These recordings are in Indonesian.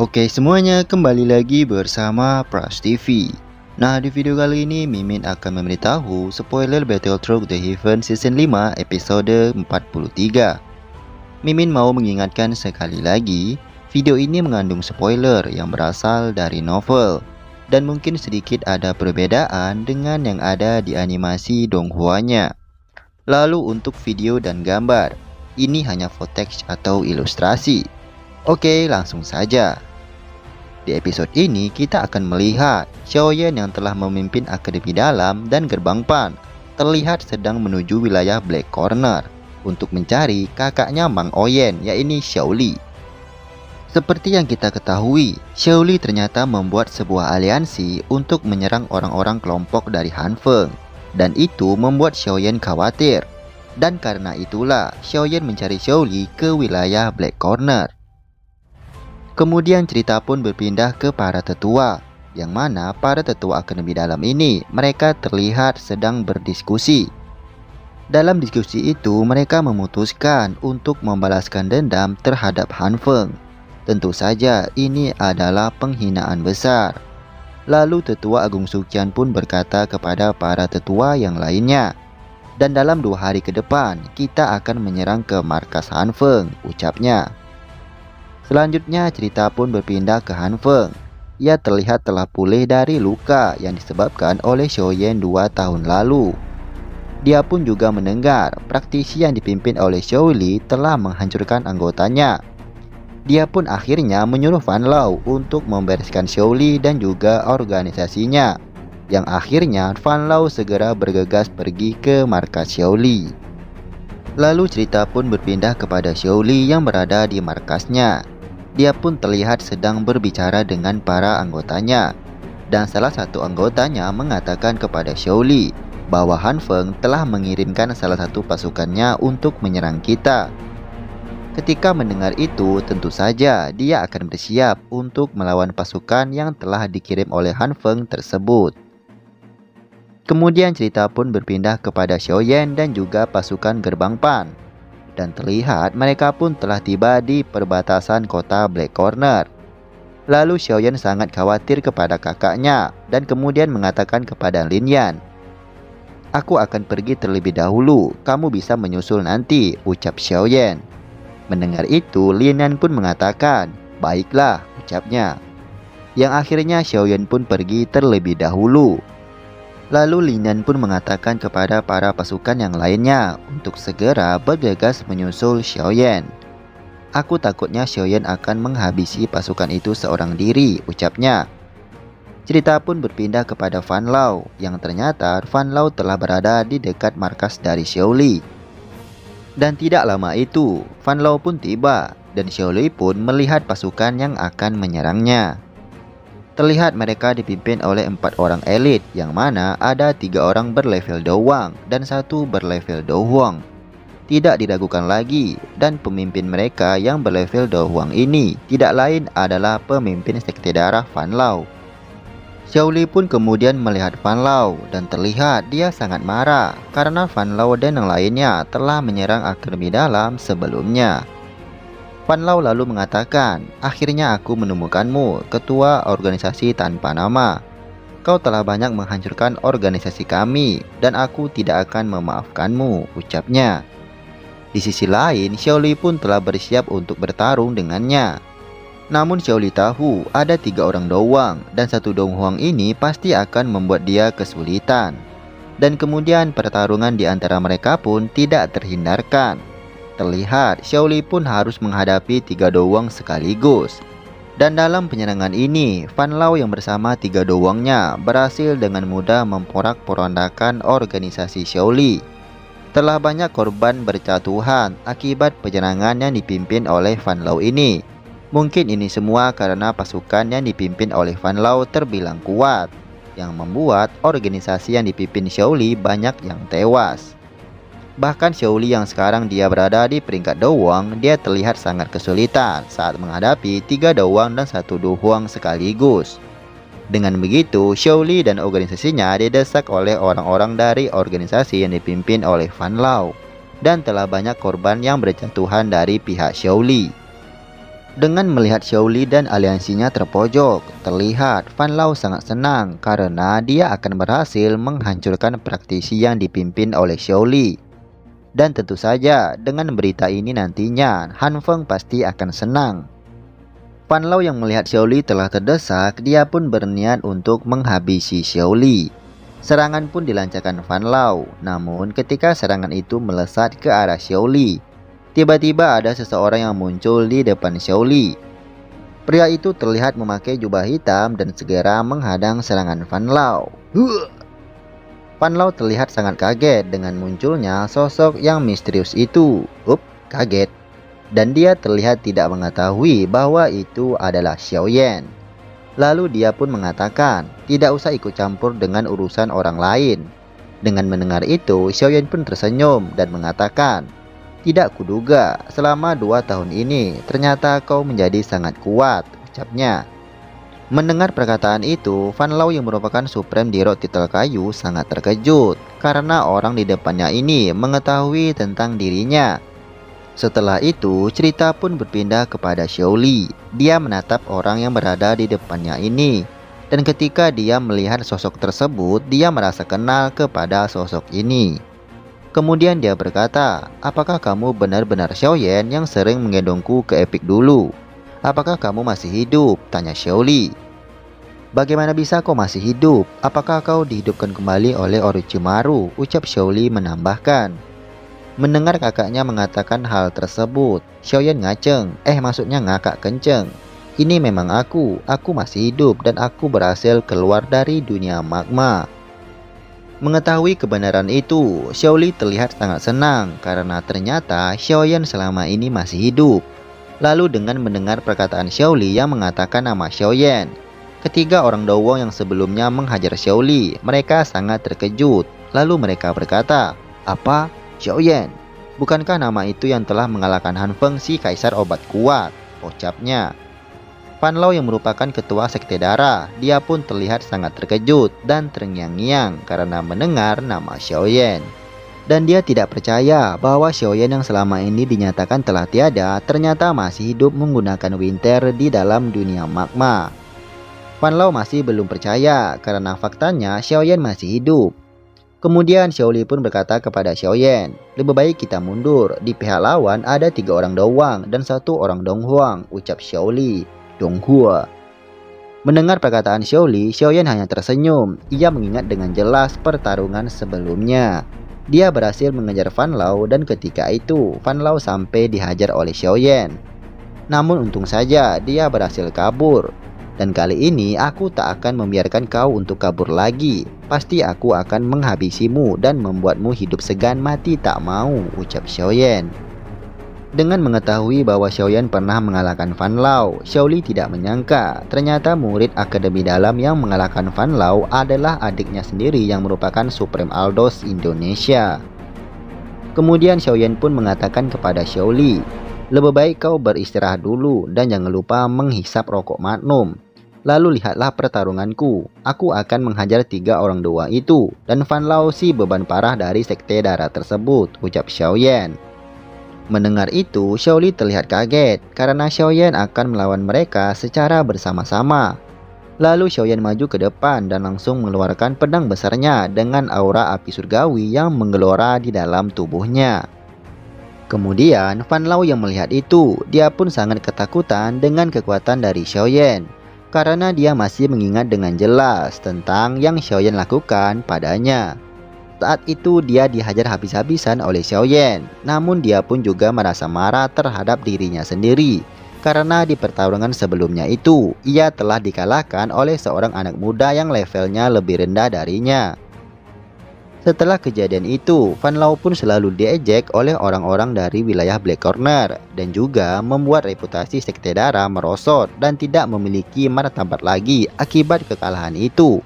Oke semuanya kembali lagi bersama Pras TV Nah di video kali ini Mimin akan memberitahu spoiler Battlefield The Heaven Season 5 episode 43 Mimin mau mengingatkan sekali lagi Video ini mengandung spoiler yang berasal dari novel. Dan mungkin sedikit ada perbedaan dengan yang ada di animasi Donghuanya. Lalu untuk video dan gambar Ini hanya footage atau ilustrasi? Oke, langsung saja. Di episode ini kita akan melihat Xiaoyan yang telah memimpin Akademi Dalam dan Gerbang Pan terlihat sedang menuju wilayah Black Corner untuk mencari kakaknya Mang Oyen yaitu Xiaoli. Seperti yang kita ketahui, Xiaoli ternyata membuat sebuah aliansi untuk menyerang orang-orang kelompok dari Han Feng dan itu membuat Xiaoyan khawatir. Dan karena itulah Xiaoyan mencari Xiaoli ke wilayah Black Corner. Kemudian cerita pun berpindah ke para tetua, yang mana para tetua akademi dalam ini mereka terlihat sedang berdiskusi. Dalam diskusi itu, mereka memutuskan untuk membalaskan dendam terhadap Han Feng. Tentu saja ini adalah penghinaan besar. Lalu tetua Agung Sukian pun berkata kepada para tetua yang lainnya, dan dalam dua hari ke depan kita akan menyerang ke markas Han Feng, ucapnya. Selanjutnya cerita pun berpindah ke Han Feng. Ia terlihat telah pulih dari luka yang disebabkan oleh Xiaoyan dua tahun lalu. Dia pun juga mendengar praktisi yang dipimpin oleh Xiao Li telah menghancurkan anggotanya. Dia pun akhirnya menyuruh Fan Lao untuk membereskan Xiao Li dan juga organisasinya. Yang akhirnya Fan Lao segera bergegas pergi ke markas Xiao Li. Lalu cerita pun berpindah kepada Xiao Li yang berada di markasnya. Dia pun terlihat sedang berbicara dengan para anggotanya. Dan salah satu anggotanya mengatakan kepada Xiaoli bahwa Han Feng telah mengirimkan salah satu pasukannya untuk menyerang kita. Ketika mendengar itu, tentu saja dia akan bersiap untuk melawan pasukan yang telah dikirim oleh Han Feng tersebut. Kemudian cerita pun berpindah kepada Xiaoyan dan juga pasukan Gerbang Pan dan terlihat mereka pun telah tiba di perbatasan kota Black Corner. Lalu Xiaoyan sangat khawatir kepada kakaknya dan kemudian mengatakan kepada Lin Yan, Aku akan pergi terlebih dahulu, kamu bisa menyusul nanti, ucap Xiaoyan. Mendengar itu, Lin Yan pun mengatakan, Baiklah, ucapnya. Yang akhirnya Xiaoyan pun pergi terlebih dahulu. Lalu Linian pun mengatakan kepada para pasukan yang lainnya untuk segera bergegas menyusul Xiaoyan. Aku takutnya Xiaoyan akan menghabisi pasukan itu seorang diri, ucapnya. Cerita pun berpindah kepada Fan Lao, yang ternyata Fan Lao telah berada di dekat markas dari Xiaoli. Dan tidak lama itu, Fan Lao pun tiba, dan Xiaoli pun melihat pasukan yang akan menyerangnya. Terlihat mereka dipimpin oleh empat orang elit yang mana ada tiga orang berlevel Dowang dan satu berlevel Dohuang. Tidak diragukan lagi dan pemimpin mereka yang berlevel Dohuang ini tidak lain adalah pemimpin sekte darah Fan Lao. Xiao Li pun kemudian melihat Fan Lao dan terlihat dia sangat marah karena Fan Lao dan yang lainnya telah menyerang akademi dalam sebelumnya. Fan Lao lalu mengatakan, akhirnya aku menemukanmu, ketua organisasi tanpa nama. Kau telah banyak menghancurkan organisasi kami, dan aku tidak akan memaafkanmu, ucapnya. Di sisi lain, Xiaoli pun telah bersiap untuk bertarung dengannya. Namun Xiaoli tahu ada tiga orang doang, dan satu Dong Huang ini pasti akan membuat dia kesulitan. Dan kemudian pertarungan di antara mereka pun tidak terhindarkan. Terlihat Xiaoli pun harus menghadapi tiga doang sekaligus. Dan dalam penyerangan ini, Fan Lao yang bersama tiga doangnya berhasil dengan mudah memporak-porandakan organisasi Xiaoli. Telah banyak korban berjatuhan akibat penyerangan yang dipimpin oleh Fan Lao ini. Mungkin ini semua karena pasukan yang dipimpin oleh Fan Lao terbilang kuat, yang membuat organisasi yang dipimpin Xiaoli banyak yang tewas. Bahkan Xiaoli yang sekarang dia berada di peringkat Dowang, dia terlihat sangat kesulitan saat menghadapi tiga Dowang dan satu Dohuang sekaligus. Dengan begitu, Xiaoli dan organisasinya didesak oleh orang-orang dari organisasi yang dipimpin oleh Fan Lao dan telah banyak korban yang berjatuhan dari pihak Xiaoli. Dengan melihat Xiaoli dan aliansinya terpojok, terlihat Fan Lao sangat senang karena dia akan berhasil menghancurkan praktisi yang dipimpin oleh Xiaoli. Dan tentu saja dengan berita ini nantinya Han Feng pasti akan senang. Fan Lao yang melihat Xiaoli telah terdesak, dia pun berniat untuk menghabisi Xiaoli. Serangan pun dilancarkan Fan Lao, namun ketika serangan itu melesat ke arah Xiaoli, Tiba-tiba ada seseorang yang muncul di depan Xiaoli. Pria itu terlihat memakai jubah hitam dan segera menghadang serangan Fan Lao. Fan Lao terlihat sangat kaget dengan munculnya sosok yang misterius itu. Up, kaget. Dan dia terlihat tidak mengetahui bahwa itu adalah Xiao Yan. Lalu dia pun mengatakan, tidak usah ikut campur dengan urusan orang lain. Dengan mendengar itu, Xiao Yan pun tersenyum dan mengatakan, tidak kuduga, selama dua tahun ini ternyata kau menjadi sangat kuat, ucapnya. Mendengar perkataan itu, Van Lau yang merupakan Supreme di titel kayu sangat terkejut karena orang di depannya ini mengetahui tentang dirinya. Setelah itu, cerita pun berpindah kepada Xiaoli. Dia menatap orang yang berada di depannya ini. Dan ketika dia melihat sosok tersebut, dia merasa kenal kepada sosok ini. Kemudian dia berkata, apakah kamu benar-benar Xiaoyan yang sering menggendongku ke Epic dulu? Apakah kamu masih hidup? Tanya Xiaoli. Bagaimana bisa kau masih hidup? Apakah kau dihidupkan kembali oleh Orochimaru? Ucap Xiaoli menambahkan. Mendengar kakaknya mengatakan hal tersebut, Xiaoyan ngaceng, eh maksudnya ngakak kenceng. Ini memang aku, aku masih hidup dan aku berhasil keluar dari dunia magma. Mengetahui kebenaran itu, Xiaoli terlihat sangat senang karena ternyata Xiaoyan selama ini masih hidup. Lalu dengan mendengar perkataan Xiaoli yang mengatakan nama Xiaoyan, ketiga orang Dowong yang sebelumnya menghajar Xiaoli, mereka sangat terkejut. Lalu mereka berkata, "Apa? Xiaoyan? Bukankah nama itu yang telah mengalahkan Han Feng si kaisar obat kuat?" ucapnya. Fan Lao yang merupakan ketua sekte darah, dia pun terlihat sangat terkejut dan terngiang-ngiang karena mendengar nama Xiao Yan. Dan dia tidak percaya bahwa Xiao Yan yang selama ini dinyatakan telah tiada ternyata masih hidup menggunakan winter di dalam dunia magma. Fan Lao masih belum percaya karena faktanya Xiao Yan masih hidup. Kemudian Xiao Li pun berkata kepada Xiao Yan, lebih baik kita mundur. Di pihak lawan ada tiga orang Donghuang dan satu orang Donghuang, ucap Xiao Li. Donghua. Mendengar perkataan Xiaoli, Xiaoyan hanya tersenyum. Ia mengingat dengan jelas pertarungan sebelumnya. Dia berhasil mengejar Fan Lao dan ketika itu Fan Lao sampai dihajar oleh Xiaoyan. Namun untung saja dia berhasil kabur. Dan kali ini aku tak akan membiarkan kau untuk kabur lagi. Pasti aku akan menghabisimu dan membuatmu hidup segan mati tak mau, ucap Xiaoyan. Dengan mengetahui bahwa Xiaoyan pernah mengalahkan Fan Lao, Xiaoli tidak menyangka ternyata murid Akademi Dalam yang mengalahkan Fan Lao adalah adiknya sendiri yang merupakan Supreme Aldos Indonesia. Kemudian Xiaoyan pun mengatakan kepada Xiaoli, lebih baik kau beristirahat dulu dan jangan lupa menghisap rokok magnum. Lalu lihatlah pertarunganku. Aku akan menghajar tiga orang dua itu dan Fan Lao si beban parah dari sekte darah tersebut, ucap Xiaoyan. Mendengar itu, Xiaoli terlihat kaget karena Xiaoyan akan melawan mereka secara bersama-sama. Lalu Xiaoyan maju ke depan dan langsung mengeluarkan pedang besarnya dengan aura api surgawi yang menggelora di dalam tubuhnya. Kemudian Fan Lao yang melihat itu, dia pun sangat ketakutan dengan kekuatan dari Xiaoyan karena dia masih mengingat dengan jelas tentang yang Xiaoyan lakukan padanya. Saat itu dia dihajar habis-habisan oleh Xiao Yan. Namun dia pun juga merasa marah terhadap dirinya sendiri. Karena di pertarungan sebelumnya itu, ia telah dikalahkan oleh seorang anak muda yang levelnya lebih rendah darinya. Setelah kejadian itu, Fan Lao pun selalu diejek oleh orang-orang dari wilayah Black Corner dan juga membuat reputasi sekte darah merosot dan tidak memiliki martabat lagi akibat kekalahan itu.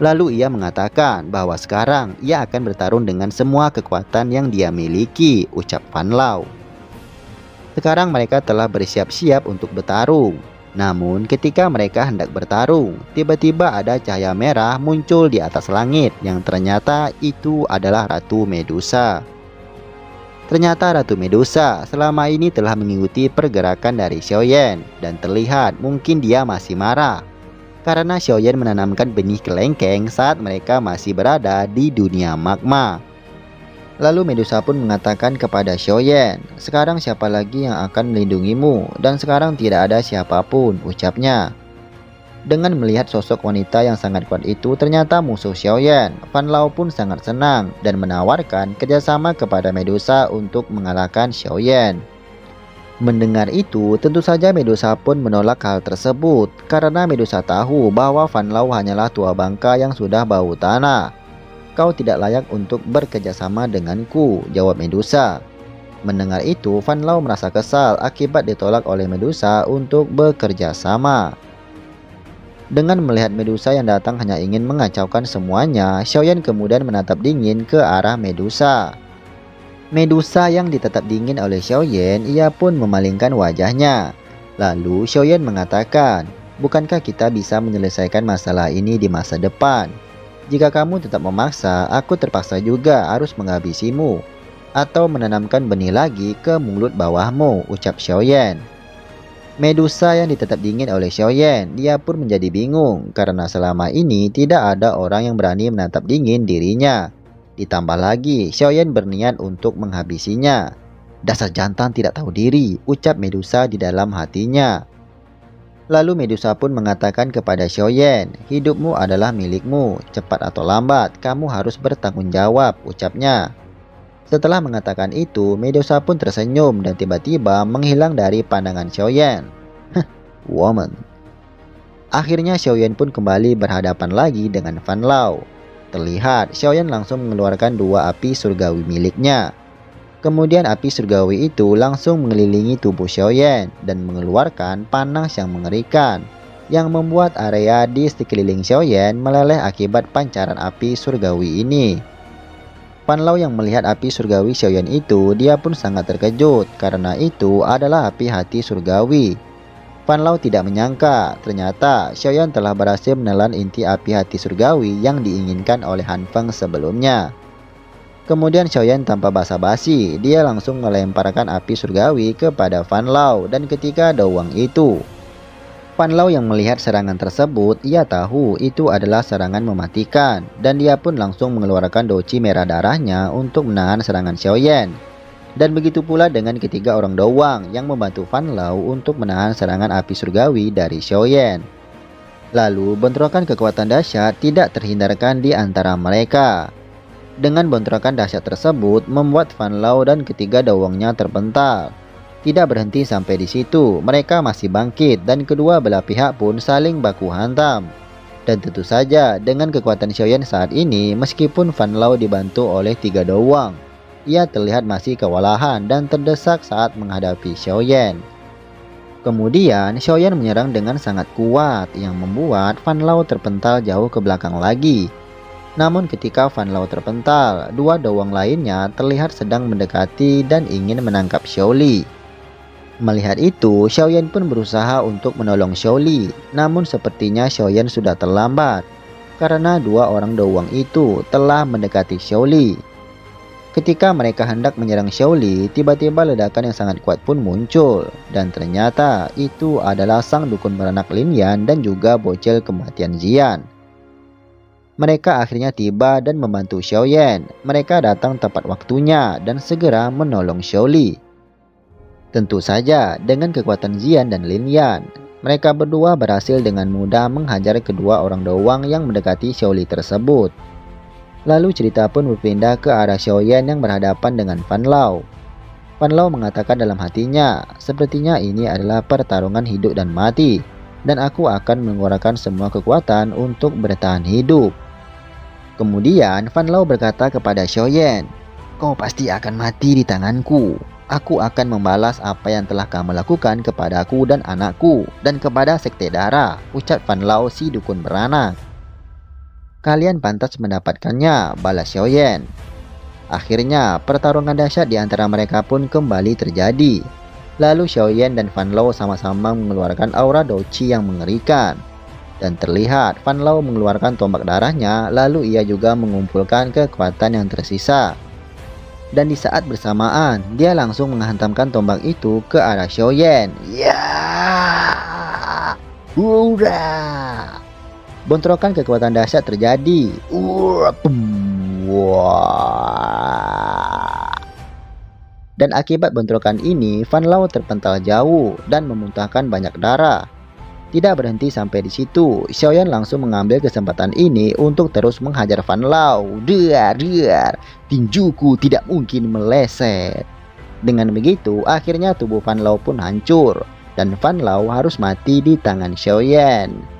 Lalu ia mengatakan bahwa sekarang ia akan bertarung dengan semua kekuatan yang dia miliki, ucap Van Lau. Sekarang mereka telah bersiap-siap untuk bertarung. Namun ketika mereka hendak bertarung, tiba-tiba ada cahaya merah muncul di atas langit yang ternyata itu adalah Ratu Medusa. Ternyata Ratu Medusa selama ini telah mengikuti pergerakan dari Xiaoyan dan terlihat mungkin dia masih marah karena Xiaoyan menanamkan benih kelengkeng saat mereka masih berada di dunia magma. Lalu Medusa pun mengatakan kepada Xiaoyan, sekarang siapa lagi yang akan melindungimu dan sekarang tidak ada siapa pun, ucapnya. Dengan melihat sosok wanita yang sangat kuat itu ternyata musuh Xiaoyan, Fan Lao pun sangat senang dan menawarkan kerjasama kepada Medusa untuk mengalahkan Xiaoyan. Mendengar itu, tentu saja Medusa pun menolak hal tersebut karena Medusa tahu bahwa Fan Lao hanyalah tua bangka yang sudah bau tanah. Kau tidak layak untuk bekerjasama denganku, jawab Medusa. Mendengar itu, Fan Lao merasa kesal akibat ditolak oleh Medusa untuk bekerja sama. Dengan melihat Medusa yang datang hanya ingin mengacaukan semuanya, Xiaoyan kemudian menatap dingin ke arah Medusa. Medusa yang ditetap dingin oleh Xiaoyan, ia pun memalingkan wajahnya. Lalu Xiaoyan mengatakan, Bukankah kita bisa menyelesaikan masalah ini di masa depan? Jika kamu tetap memaksa, aku terpaksa juga harus menghabisimu atau menanamkan benih lagi ke mulut bawahmu, ucap Xiaoyan. Medusa yang ditetap dingin oleh Xiaoyan, dia pun menjadi bingung karena selama ini tidak ada orang yang berani menatap dingin dirinya. Ditambah lagi, Xiaoyan berniat untuk menghabisinya. Dasar jantan tidak tahu diri, ucap Medusa di dalam hatinya. Lalu Medusa pun mengatakan kepada Xiaoyan, hidupmu adalah milikmu, cepat atau lambat, kamu harus bertanggung jawab, ucapnya. Setelah mengatakan itu, Medusa pun tersenyum dan tiba-tiba menghilang dari pandangan Xiaoyan. woman. Akhirnya Xiaoyan pun kembali berhadapan lagi dengan Fan Lao. Terlihat Xiaoyan langsung mengeluarkan dua api surgawi miliknya. Kemudian api surgawi itu langsung mengelilingi tubuh Xiaoyan dan mengeluarkan panas yang mengerikan yang membuat area di sekeliling Xiaoyan meleleh akibat pancaran api surgawi ini. Pan Lao yang melihat api surgawi Xiaoyan itu, dia pun sangat terkejut karena itu adalah api hati surgawi. Pan Lao tidak menyangka ternyata Xiaoyan telah berhasil menelan inti api hati surgawi yang diinginkan oleh Han Feng sebelumnya. Kemudian Xiaoyan tanpa basa-basi, dia langsung melemparkan api surgawi kepada Fan Lao dan ketika Dawang itu, Pan Lao yang melihat serangan tersebut, ia tahu itu adalah serangan mematikan dan dia pun langsung mengeluarkan doci merah darahnya untuk menahan serangan Xiaoyan. Dan begitu pula dengan ketiga orang doang yang membantu Fan Lao untuk menahan serangan api surgawi dari Xiaoyan. Lalu bentrokan kekuatan dahsyat tidak terhindarkan di antara mereka. Dengan bentrokan dahsyat tersebut membuat Fan Lao dan ketiga dawangnya terpental tidak berhenti sampai di situ, mereka masih bangkit dan kedua belah pihak pun saling baku hantam. Dan tentu saja dengan kekuatan Xiaoyan saat ini, meskipun Fan Lao dibantu oleh tiga doang, ia terlihat masih kewalahan dan terdesak saat menghadapi Xiaoyan. Kemudian Xiaoyan menyerang dengan sangat kuat yang membuat Fan Lao terpental jauh ke belakang lagi. Namun ketika Fan Lao terpental, dua doang lainnya terlihat sedang mendekati dan ingin menangkap Xiaoli. Melihat itu, Xiaoyan pun berusaha untuk menolong Xiaoli. Namun sepertinya Xiaoyan sudah terlambat karena dua orang doang itu telah mendekati Xiaoli. Ketika mereka hendak menyerang Xiaoli, tiba-tiba ledakan yang sangat kuat pun muncul dan ternyata itu adalah sang dukun beranak Lin Yan dan juga bocil kematian Zian. Mereka akhirnya tiba dan membantu Xiaoyan. Mereka datang tepat waktunya dan segera menolong Xiaoli. Tentu saja dengan kekuatan Zian dan Lin Yan, mereka berdua berhasil dengan mudah menghajar kedua orang doang yang mendekati Xiaoli tersebut. Lalu cerita pun berpindah ke arah Xiaoyan yang berhadapan dengan Fan Lao. Fan Lao mengatakan dalam hatinya, sepertinya ini adalah pertarungan hidup dan mati, dan aku akan mengeluarkan semua kekuatan untuk bertahan hidup. Kemudian Fan Lao berkata kepada Xiaoyan, kau pasti akan mati di tanganku aku akan membalas apa yang telah kamu lakukan kepada aku dan anakku dan kepada sekte darah, ucap Fan Lao si dukun beranak. Kalian pantas mendapatkannya, balas Xiaoyan. Akhirnya, pertarungan dahsyat di antara mereka pun kembali terjadi. Lalu Xiaoyan dan Fan Lao sama-sama mengeluarkan aura doci yang mengerikan. Dan terlihat Fan Lao mengeluarkan tombak darahnya, lalu ia juga mengumpulkan kekuatan yang tersisa Dan di saat bersamaan, dia langsung menghantamkan tombak itu ke arah Xiaoyan. Ya! Hurra! Bentrokan kekuatan dahsyat terjadi. Dan akibat bentrokan ini, Van Lau terpental jauh dan memuntahkan banyak darah. Tidak berhenti sampai di situ, Xiaoyan langsung mengambil kesempatan ini untuk terus menghajar Van Lau. Dear, dear, tinjuku tidak mungkin meleset. Dengan begitu, akhirnya tubuh Van Lau pun hancur dan Van Lau harus mati di tangan Xiaoyan